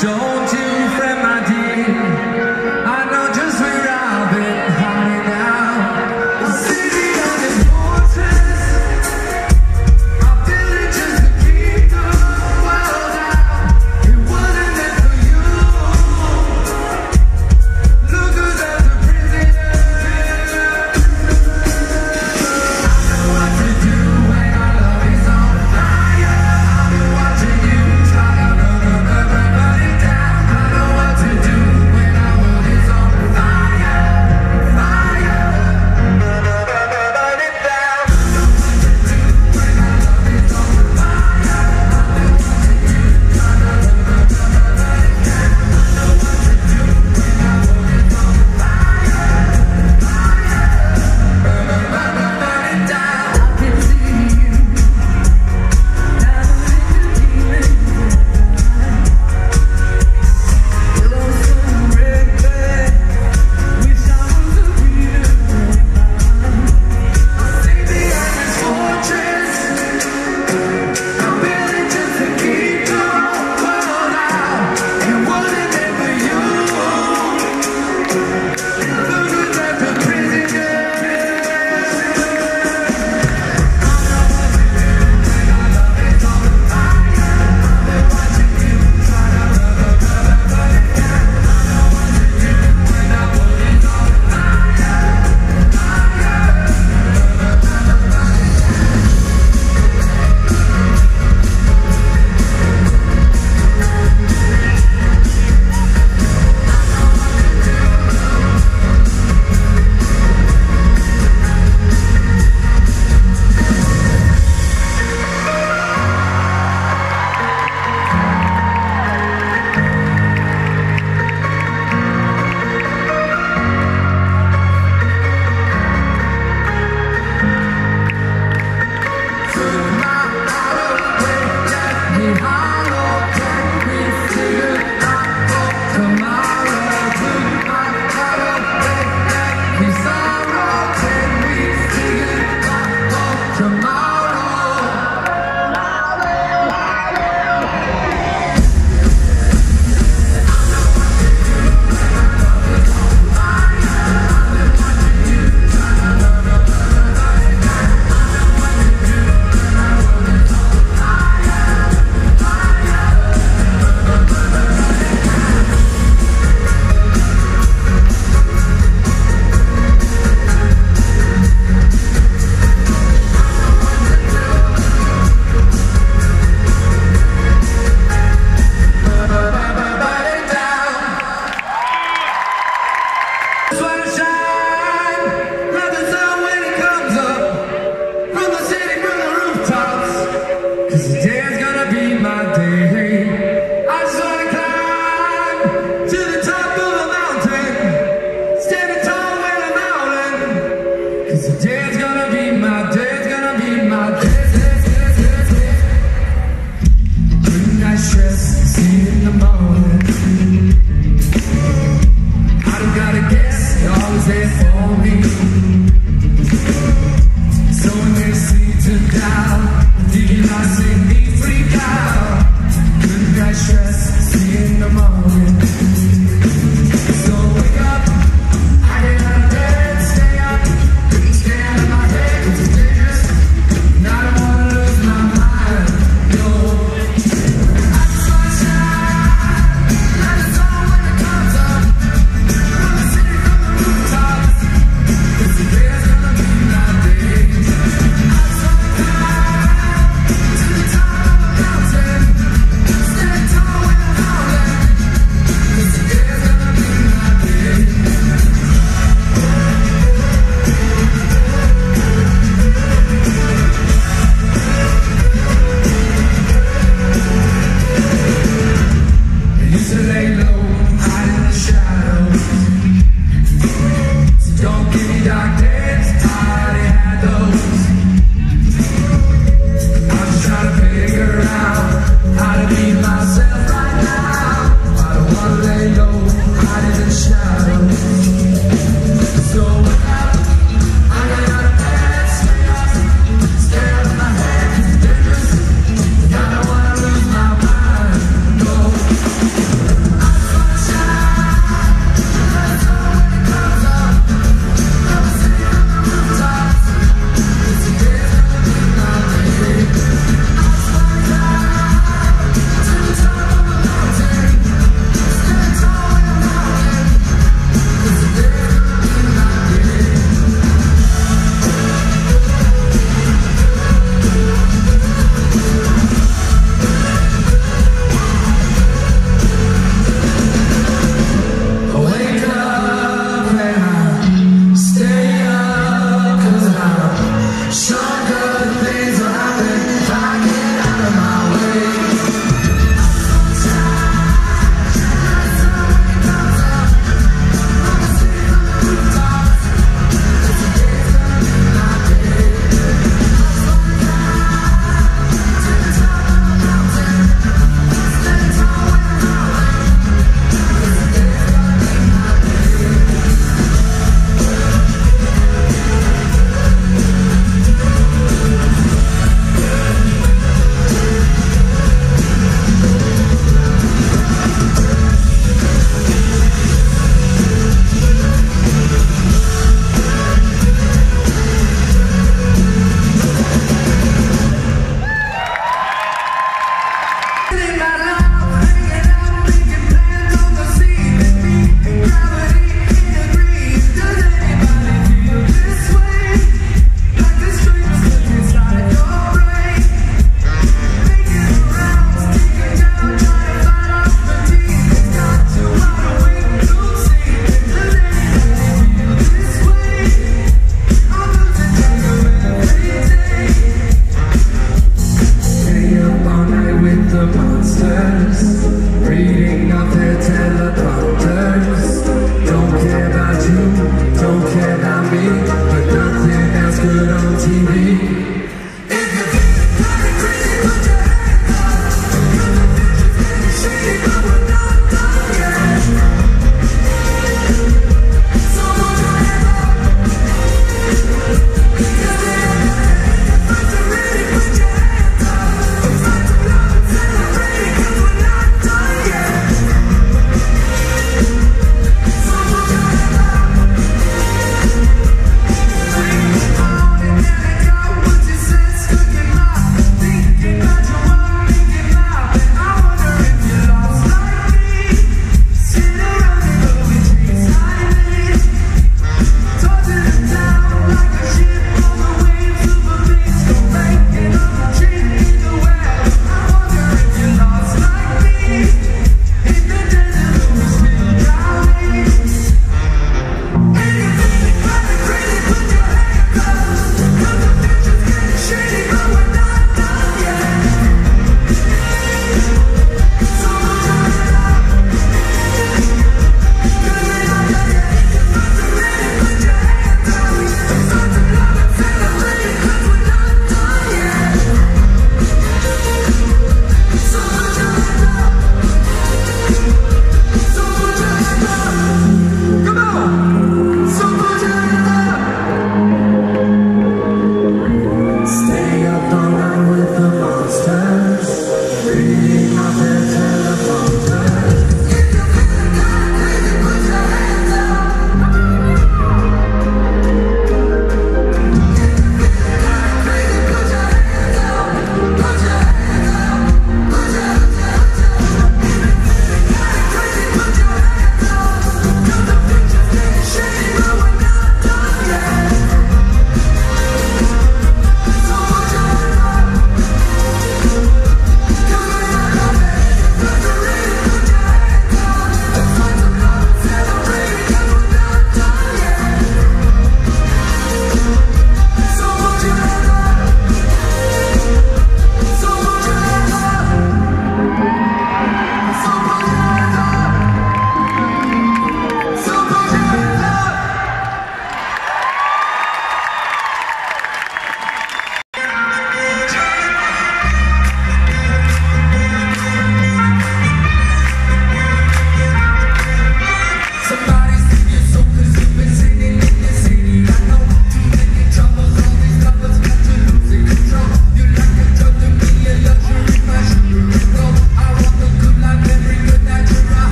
staring